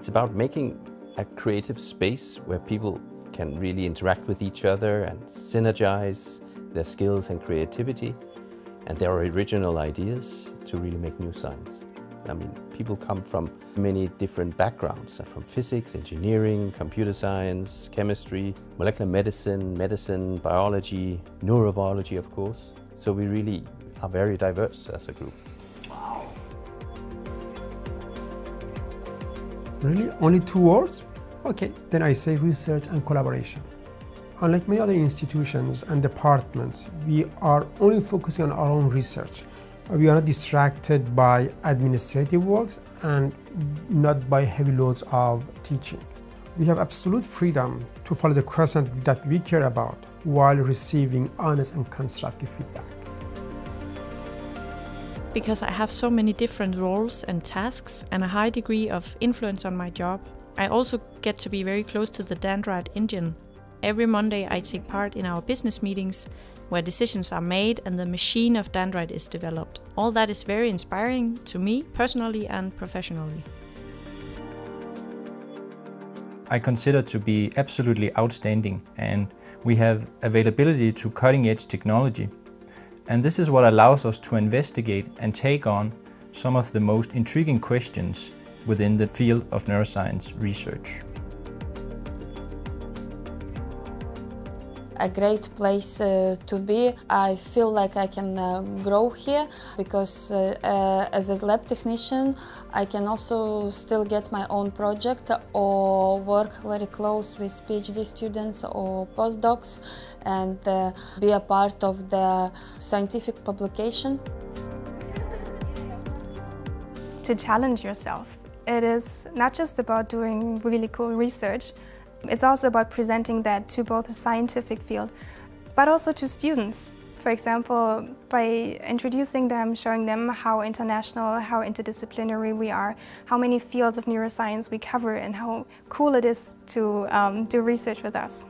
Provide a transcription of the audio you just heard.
It's about making a creative space where people can really interact with each other and synergize their skills and creativity and their original ideas to really make new science. I mean, people come from many different backgrounds, from physics, engineering, computer science, chemistry, molecular medicine, medicine, biology, neurobiology, of course. So we really are very diverse as a group. Wow. Really? Only two words? Okay, then I say research and collaboration. Unlike many other institutions and departments, we are only focusing on our own research. We are not distracted by administrative works and not by heavy loads of teaching. We have absolute freedom to follow the question that we care about while receiving honest and constructive feedback. Because I have so many different roles and tasks and a high degree of influence on my job, I also get to be very close to the Dandrite engine Every Monday, I take part in our business meetings where decisions are made and the machine of Dandrite is developed. All that is very inspiring to me personally and professionally. I consider to be absolutely outstanding and we have availability to cutting edge technology. And this is what allows us to investigate and take on some of the most intriguing questions within the field of neuroscience research. A great place uh, to be. I feel like I can uh, grow here because uh, uh, as a lab technician I can also still get my own project or work very close with PhD students or postdocs and uh, be a part of the scientific publication. To challenge yourself. It is not just about doing really cool research, it's also about presenting that to both the scientific field, but also to students. For example, by introducing them, showing them how international, how interdisciplinary we are, how many fields of neuroscience we cover and how cool it is to um, do research with us.